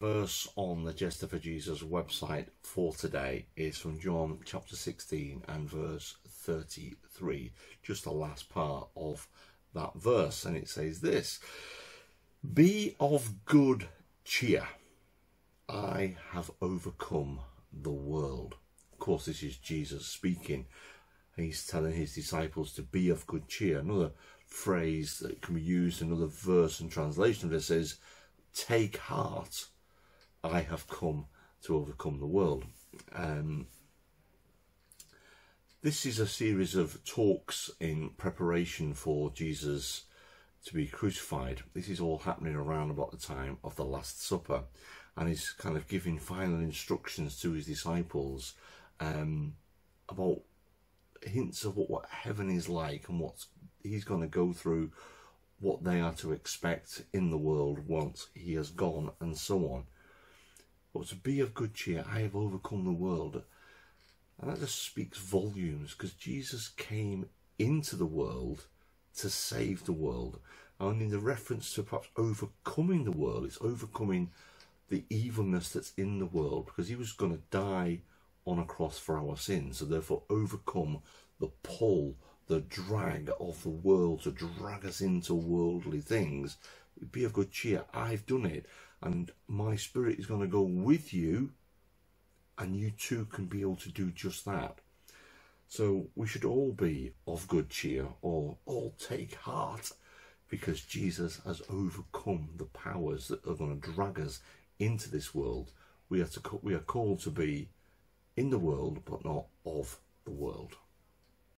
verse on the Jester for Jesus website for today is from John chapter 16 and verse 33, just the last part of that verse. And it says this Be of good cheer, I have overcome the world. Of course, this is Jesus speaking. He's telling his disciples to be of good cheer. Another phrase that can be used, another verse and translation of this says, Take heart I have come to overcome the world. Um, this is a series of talks in preparation for Jesus to be crucified. This is all happening around about the time of the Last Supper, and he's kind of giving final instructions to his disciples um, about hints of what, what heaven is like and what he's going to go through, what they are to expect in the world once he has gone, and so on. But to be of good cheer, I have overcome the world. And that just speaks volumes because Jesus came into the world to save the world. And in the reference to perhaps overcoming the world, it's overcoming the evilness that's in the world because he was going to die on a cross for our sins. So therefore overcome the pull, the drag of the world to drag us into worldly things. Be of good cheer. I've done it and my spirit is going to go with you and you too can be able to do just that. So we should all be of good cheer or all take heart because Jesus has overcome the powers that are going to drag us into this world. We are, to, we are called to be in the world but not of the world.